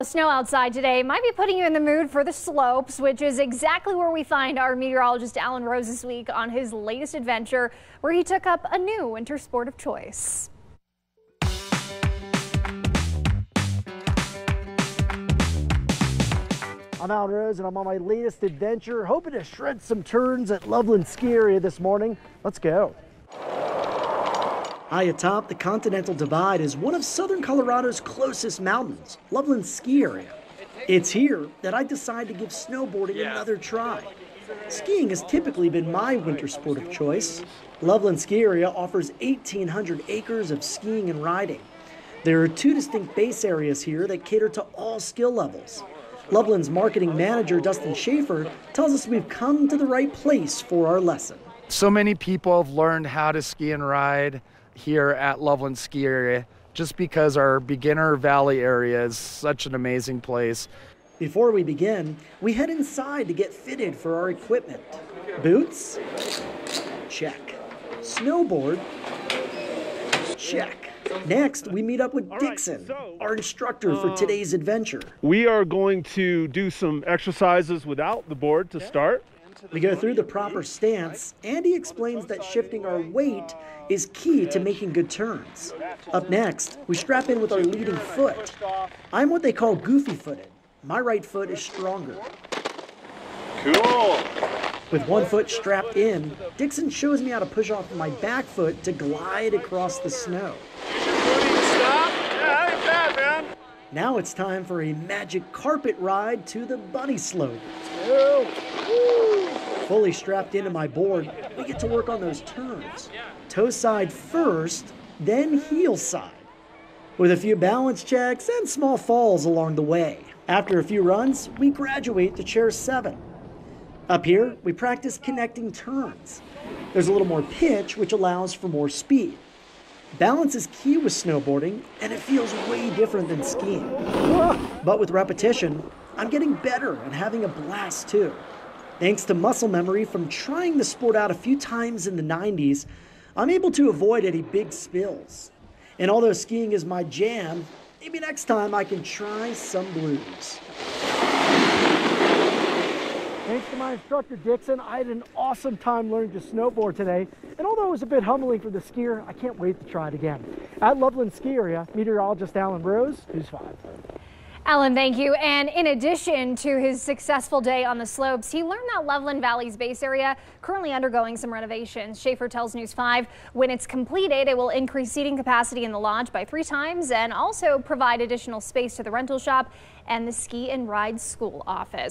The snow outside today might be putting you in the mood for the slopes, which is exactly where we find our meteorologist Alan Rose this week on his latest adventure, where he took up a new winter sport of choice. I'm Alan Rose and I'm on my latest adventure, hoping to shred some turns at Loveland Ski Area this morning. Let's go. High atop the Continental Divide is one of southern Colorado's closest mountains, Loveland Ski Area. It's here that I decide to give snowboarding another try. Skiing has typically been my winter sport of choice. Loveland Ski Area offers 1,800 acres of skiing and riding. There are two distinct base areas here that cater to all skill levels. Loveland's marketing manager, Dustin Schaefer, tells us we've come to the right place for our lesson. So many people have learned how to ski and ride here at Loveland Ski Area just because our beginner valley area is such an amazing place. Before we begin, we head inside to get fitted for our equipment. Boots? Check. Snowboard? Check. Next, we meet up with Dixon, our instructor for um, today's adventure. We are going to do some exercises without the board to start. We go through the proper stance, and he explains that shifting our weight is key to making good turns. Up next, we strap in with our leading foot. I'm what they call goofy footed. My right foot is stronger. Cool. With one foot strapped in, Dixon shows me how to push off my back foot to glide across the snow. Stop. Yeah, ain't bad, man. Now it's time for a magic carpet ride to the bunny slope. Fully strapped into my board, we get to work on those turns. Toe side first, then heel side. With a few balance checks and small falls along the way. After a few runs, we graduate to chair seven. Up here, we practice connecting turns. There's a little more pitch, which allows for more speed. Balance is key with snowboarding, and it feels way different than skiing. But with repetition, I'm getting better and having a blast too. Thanks to muscle memory from trying the sport out a few times in the 90s, I'm able to avoid any big spills. And although skiing is my jam, maybe next time I can try some blues. Thanks to my instructor Dixon, I had an awesome time learning to snowboard today. And although it was a bit humbling for the skier, I can't wait to try it again. At Loveland Ski Area, meteorologist Alan Rose, News 5. Alan, thank you. And in addition to his successful day on the slopes, he learned that Loveland Valley's base area currently undergoing some renovations. Schaefer tells News 5 when it's completed, it will increase seating capacity in the lodge by three times and also provide additional space to the rental shop and the ski and ride school office.